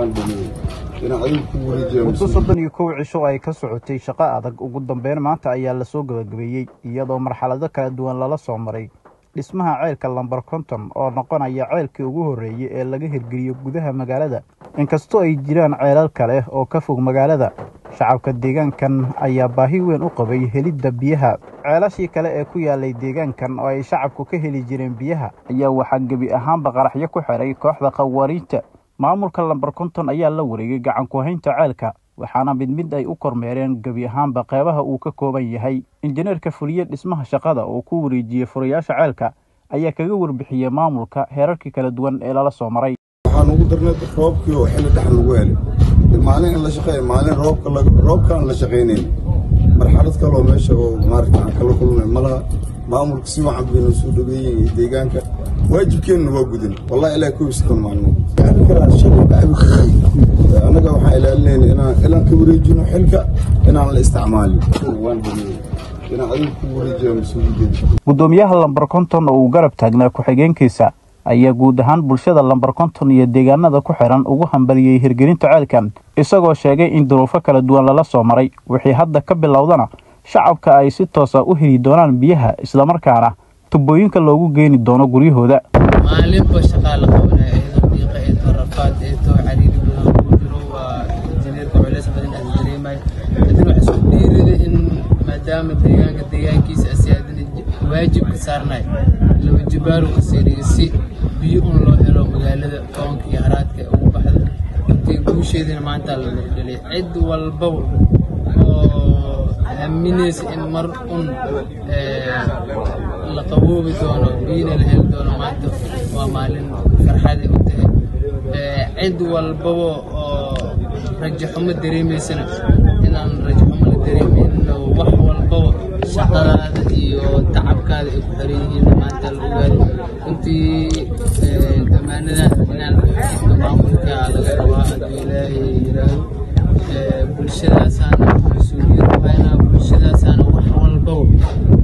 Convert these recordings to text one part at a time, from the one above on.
waan iyo kow cisho ay ka socotay shaqo adag ugu dambeyn maanta ayaa la soo gabagabeeyey iyadoo marxalado kala duwan lala soo maray. Dhismaha ceelka lambar konton oo noqonaya ceelkii ugu horreeyey ee laga hirgeliyo gudaha magaalada. Inkastoo ay jiraan ceelal kale oo ka fog magaalada shacabka deegaankan ayaa baahi weyn u qabay helidda biyaha. Ceelashii kale ee ku yaalay deegaankan oo ay shacabku ka heli jireen biyaha ayaa waxaa gebi ahaanba qaraxyo ku xidhay kooxda khawaariijta maamulka lambar konton ayaa la wareegay gacan ku-haynta ceelka waxaana mid mid ay u kormeereen gebi ahaanba qeybaha uu ka kooban yahay. Injineerka fuliye dhismaha shaqada oo ku wareejiyey furayaasha ceelka ayaa kaga warbixiyey maamulka heerarkii kala duwan ee lala soo maray. Waxaan ugu darnay roobkii oo xilli dhex lagu helay. Maalin in la shaqeeya maalin roobka roobkaan la shaqaynayn marxalad kaloo meesha oo maaragta aan kala kulnay malaha maamulka si wacan baynu soo dhaweeyeen iyo deegaanka waajibkeenna waa gudan wallahi ilaa iyo soddon maalmood annaga waxaan ilaalinayna inaan ilaan ka wareejino xilka inaan la isticmaalin. Inaan guddoomiyaha lambar konton oo uu garab taagnaa ku-xigeenkiisa ayaa guud ahaan bulshada lambar konton iyo deegaanada ku xiran ugu hambaliyey hirgelinta ceelkan isagoo sheegay in duruufo kala duwan lala soo maray wixii hadda ka bilowdana shacabka ay si toosa u heli doonaan biyaha islamarkaana tubooyinka loogu geeni doono guryahooda. Maalinba shaqaa la qabanaya eedoo dhiiqa eedoo rafaad eedoo cariiri badan ugu jiro. Waa injineerka culeys badan aad dareemayo laakiin waxaa isku dhiirida in maadaama deegaanka deegaankiisa asiyaadina waajibka saarnayo laba jibaaru ka seeriyo si biyo un loo helo magaalada toonka iyo haraadka ugu baxdo intii guusheedina maanta la dhexgeliyay cid walbaba aaminaysa in mar un la qaboobi doono biyina la heli doono maanta waa maalin farxaday u tahay cid walbaba oo rajaxumo dareemaysana inaan rajaxumo la dareemayno wax walbaba shaqadaada iyo tacabkaada ay ku xiran yihiin maanta la ogaado. Runtii ammaanadan inaan maamulka laga rabaa hadduu ilaahay yiraahdo bulshadaasaana mas'uuliyad ku haynaa bulshadaasaana wax walbaba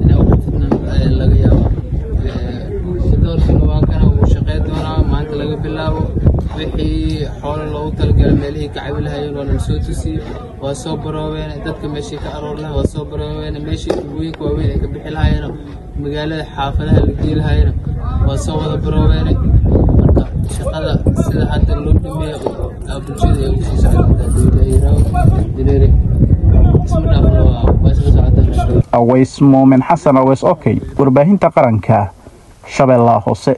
inay wax fidnan laga yaabo doorkana waa kana wuu shaqey doonaa maanta laga bilaabo wixii xoolo loogu talagalay meelihii ka cabi lahayeen waa nala soo tusiyey waa soo baroobeene dadka meeshii ka aroor lahay waa soo baroobeene meeshii tubooyinka waaweyn ay ka bixi lahayeeno magaalada xaafadaha la gii lahayena waa soo wada baroobeene marka shaqada sida hadda loo dhameeya bulshada ay okey warbaahinta qaranka shabeellaha hoose